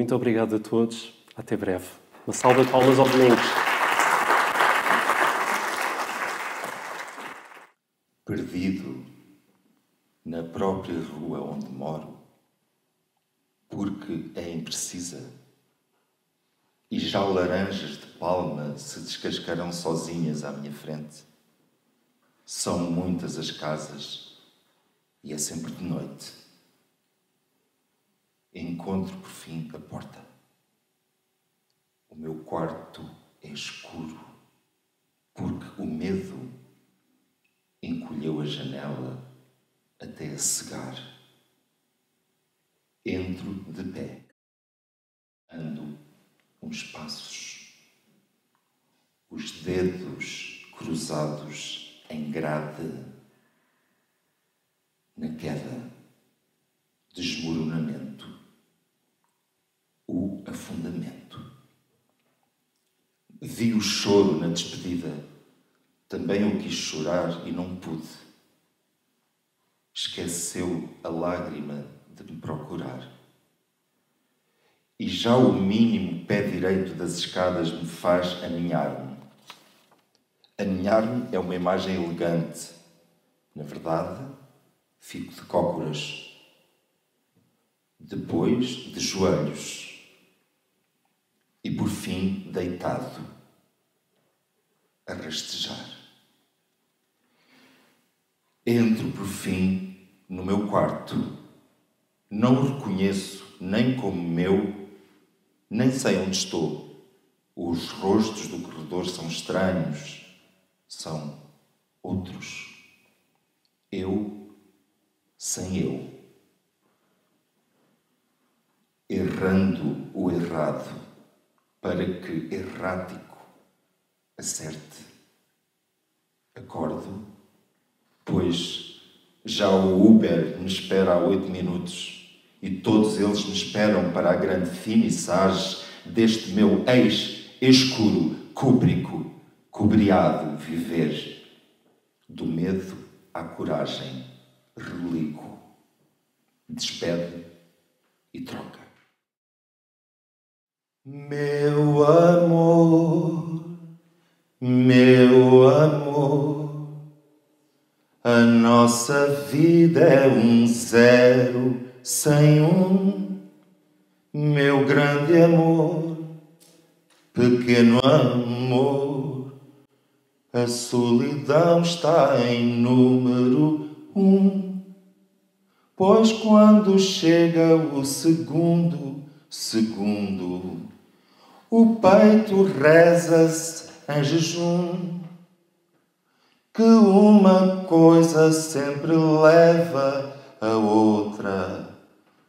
Muito obrigado a todos. Até breve. Uma salva de palmas ao Domingos. Perdido na própria rua onde moro, porque é imprecisa. E já laranjas de palma se descascarão sozinhas à minha frente. São muitas as casas e é sempre de noite. Encontro por fim a porta. O meu quarto é escuro, porque o medo encolheu a janela até a cegar. Entro de pé. Ando uns passos. Os dedos cruzados em grade. Na queda. Desmoronamento. O afundamento. Vi o choro na despedida. Também eu quis chorar e não pude esqueceu a lágrima de me procurar. E já o mínimo pé direito das escadas me faz aninhar-me. Aninhar-me é uma imagem elegante. Na verdade, fico de cócoras. Depois, de joelhos. E por fim, deitado, a rastejar. Entro por fim no meu quarto. Não o reconheço nem como meu, nem sei onde estou. Os rostos do corredor são estranhos, são outros. Eu sem eu. Errando o errado para que errático acerte. Acordo, pois já o Uber me espera há oito minutos e todos eles me esperam para a grande finissage deste meu ex-escuro, cúbrico, cobriado viver. Do medo à coragem, religo. Despede e troca. Meu amor, meu amor. A nossa vida é um zero sem um, meu grande amor, pequeno amor. A solidão está em número um, pois quando chega o segundo, segundo, o peito reza-se em jejum que uma coisa sempre leva a outra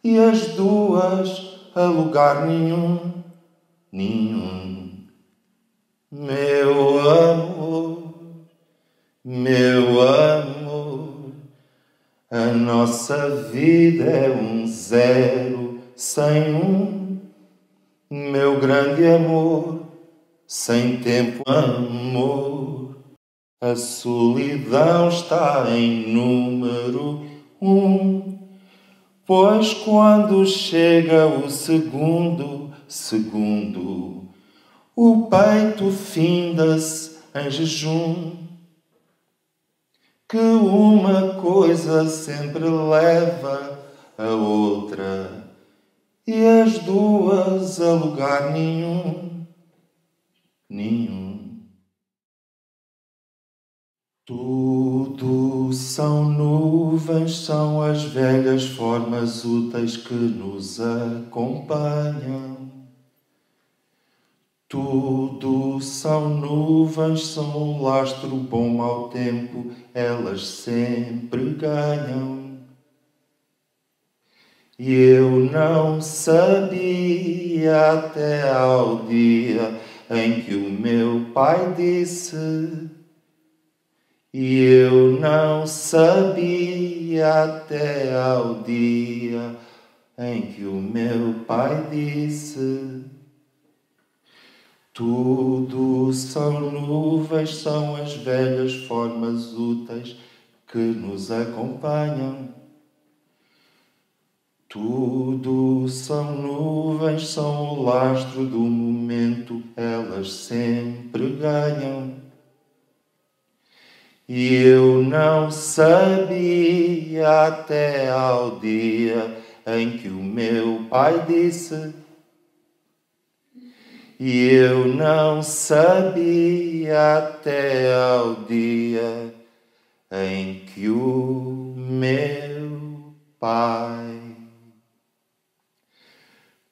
e as duas a lugar nenhum, nenhum. Meu amor, meu amor, a nossa vida é um zero sem um, meu grande amor, sem tempo, amor. A solidão está em número um, pois quando chega o segundo, segundo, o peito finda-se em jejum. Que uma coisa sempre leva a outra, e as duas a lugar nenhum, nenhum. Tudo são nuvens, são as velhas formas úteis que nos acompanham. Tudo são nuvens, são um lastro bom ao tempo, elas sempre ganham. E eu não sabia até ao dia em que o meu pai disse e eu não sabia até ao dia em que o meu pai disse: Tudo são nuvens, são as velhas formas úteis que nos acompanham. Tudo são nuvens, são o lastro do momento, elas sempre ganham. E eu não sabia até ao dia em que o meu pai disse. E eu não sabia até ao dia em que o meu pai,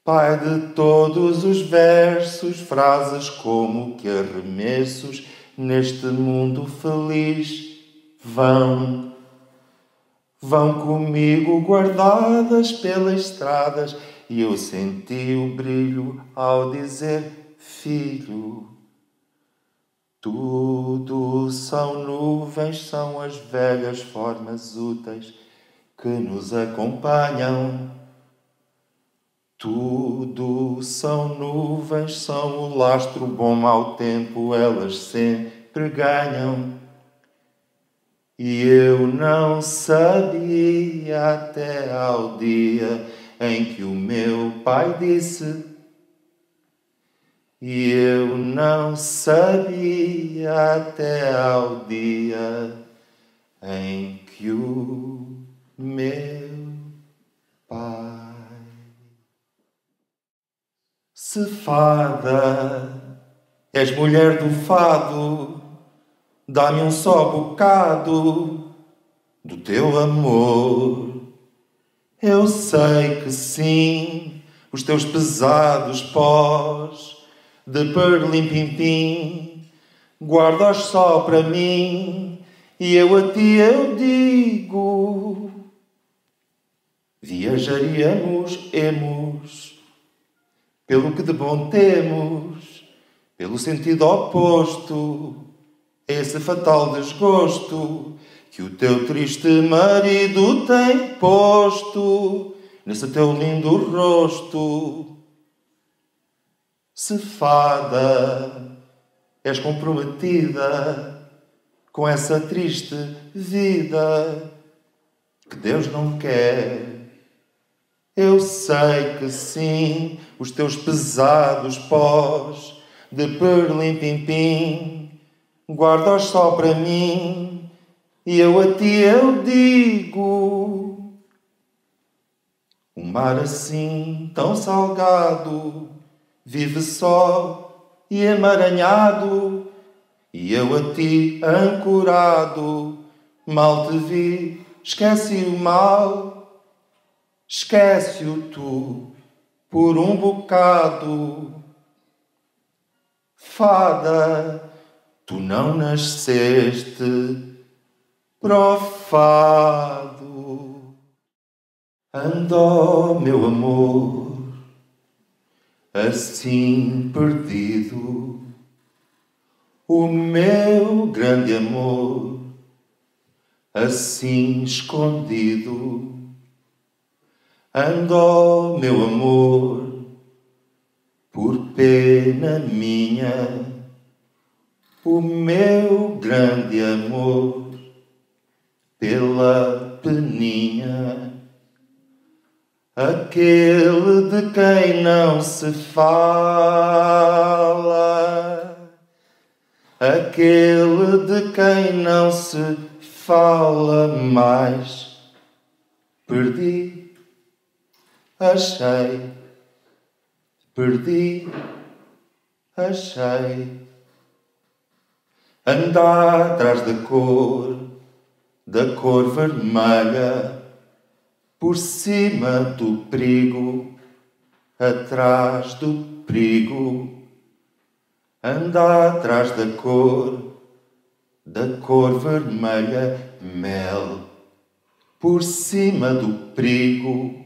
pai de todos os versos, frases como que arremessos neste mundo feliz vão, vão comigo guardadas pelas estradas e eu senti o brilho ao dizer filho. Tudo são nuvens, são as velhas formas úteis que nos acompanham. Tudo são nuvens, são o lastro bom mau tempo, elas sempre ganham. E eu não sabia até ao dia em que o meu pai disse e eu não sabia até ao dia em que o meu pai se fada, és mulher do fado, dá-me um só bocado do teu amor. Eu sei que sim, os teus pesados pós de perlim pim pim, guardas só para mim, e eu a ti eu digo: viajaríamos, emos, pelo que de bom temos, pelo sentido oposto, esse fatal desgosto que o teu triste marido tem posto nesse teu lindo rosto se fada, és comprometida com essa triste vida que Deus não quer. Eu sei que sim, os teus pesados pós de perlim pim pim, guardas só para mim, e eu a ti eu digo. Um mar assim tão salgado vive só e emaranhado, e eu a ti ancorado, mal te vi, esquece o mal, esquece-o tu por um bocado. Fada, tu não nasceste profado. Andou, meu amor, assim perdido, o meu grande amor, assim escondido, andou meu amor, por pena minha, o meu grande amor, pela peninha aquele de quem não se fala, aquele de quem não se fala mais. Perdi, achei, perdi, achei. Andar atrás da cor, da cor vermelha por cima do perigo, atrás do perigo, anda atrás da cor, da cor vermelha, mel, por cima do perigo,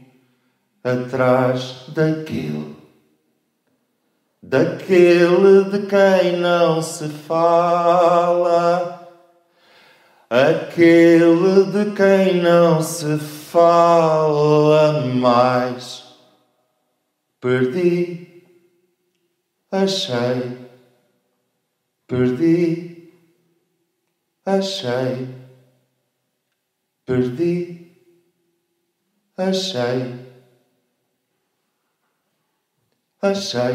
atrás daquele, daquele de quem não se fala, aquele de quem não se fala mais. Perdi, achei, perdi, achei, perdi, achei. Achei.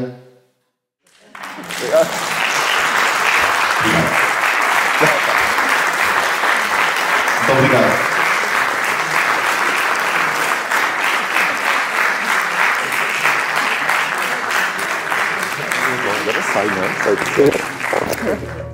Muito obrigado. Agora sai, né? Sai.